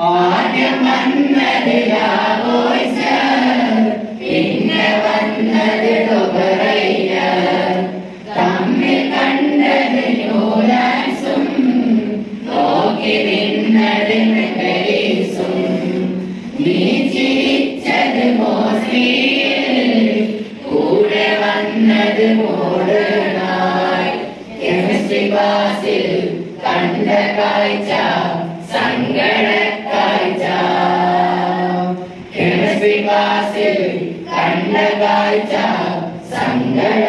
ആദ്യം കണ്ട കാഴ്ച സങ്കട ക്ലാസ്സിൽ കണ്ട കാഴ്ച സങ്കട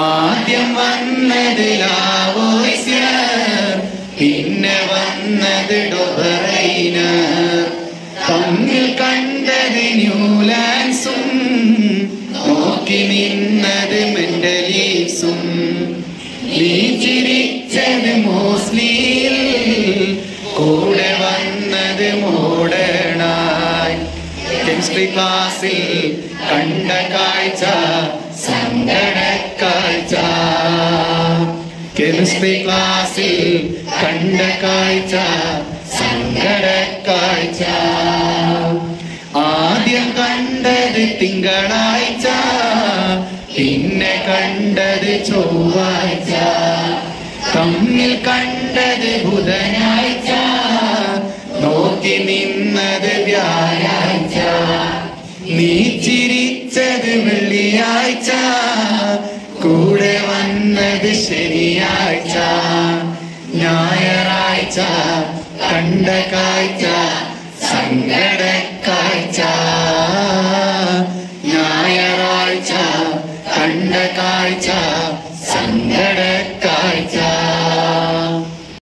ആദ്യം വന്നത് പിന്നെ വന്നത് ഡൊബറൈനർ തമ്മിൽ കണ്ടത് ന്യൂലാൻസും നോക്കി നിന്നത് മെന്റലീസും നീ ചിരിച്ചത് മോസ്ലിയിൽ കെമിസ്ട്രി ക്ലാസ്സിൽ കണ്ട കാഴ്ച സങ്കട കാഴ്ച കെമിസ്ട്രി ക്ലാസ്സിൽ കണ്ട കാഴ്ച സങ്കട കാഴ്ച ആദ്യം കണ്ടത് തിങ്കളാഴ്ച പിന്നെ കണ്ടത് ചൊവ്വാഴ്ച. തമ്മിൽ കണ്ടത് ബുധനാഴ്ച. വെള്ളിയാഴ്ച നീ ചിരിച്ചത് വെള്ളിയാഴ്ച. കൂടെ വന്നത് ശനിയാഴ്ച. ഞായറാഴ്ച കണ്ട കാഴ്ച സങ്കട കാഴ്ച ഞായറാഴ്ച കണ്ട കാഴ്ച